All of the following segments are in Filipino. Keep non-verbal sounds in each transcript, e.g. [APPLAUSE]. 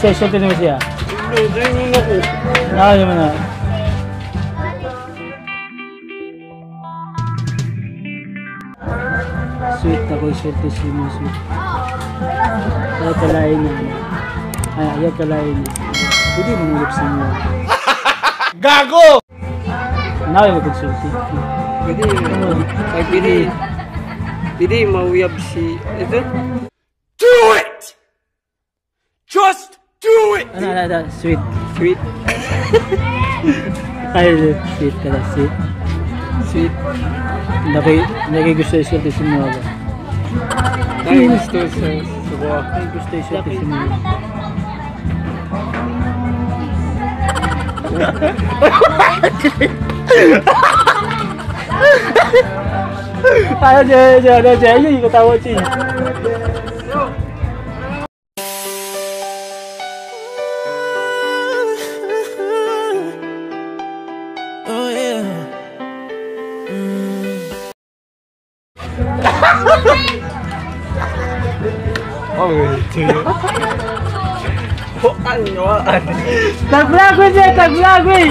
session din mo siya. Drinking ako. Nakaya mo na. Sweet ako, swerte si mo sweet. Ayaw kalain niya. Ay, ayaw kalain niya. Pwede mong ulip sa mo. [LAUGHS] Gago! Nakaya mo swerte. Pwede. Ay, pwede. Pwede, mauyab si... Ito? Do it! Just do it! Ano, ano, ano, sweet. Sweet. Ay, sweet ka na, sweet. Sweet. Naki, naki gusto yung swerte si mo. Ay, gusto sa suwa. Naki gusto yung swerte si mo. Ano dyan, dyan, ano dyan, yun yung katawa siya. Oh Oh, ito yun. Oh, ano? Ano? Tag-vlog ko siya, tag-vlog ko eh!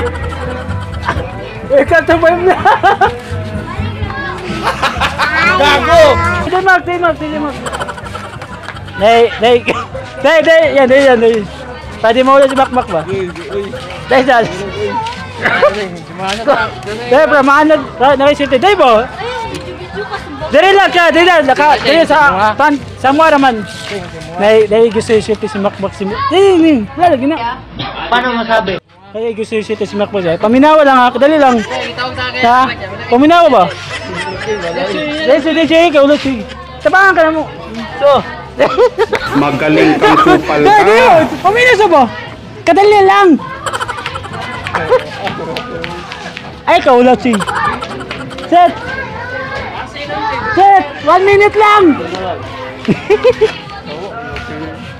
Ikaw tabay mo Gago! Sige Mark, sige Mark, sige Mark. Nay, nay, nay, nay, yan, nay, yan, nay. Pwede mo ulit si Makmak ba? Dahil dahil. Dahil pra, maanag, nakisirte. Dahil mo? Dali lang ka, dali lang, naka, dali sa, pan, sa mga naman. Nay, dahil gusto yung sirte si Makmak si dali, wala lagi na. Paano masabi? Dahil gusto yung sirte si Makmak siya. Paminawa lang ako, dali lang. Ha? Paminawa ba? Dahil si DJ, ikaw ulit si... Tabangan ka na mo. So, Magaling kang [LAUGHS] kupal ka. Gagi! Puminas mo! Kadali lang! [LAUGHS] Ay, kaulat si. Set! Shit! One minute lang! [LAUGHS]